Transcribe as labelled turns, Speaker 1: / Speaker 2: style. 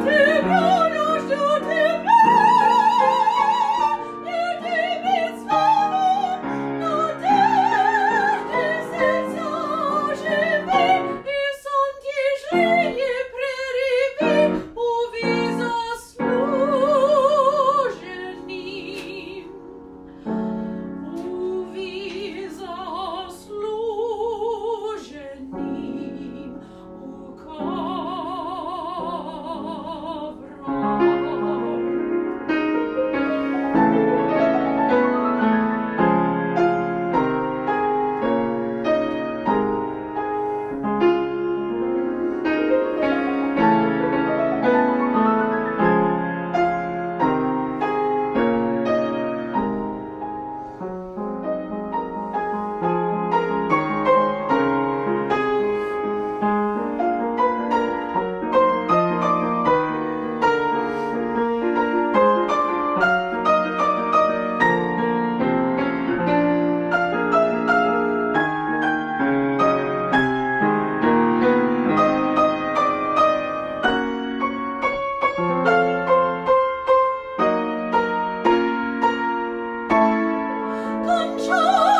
Speaker 1: te one joy.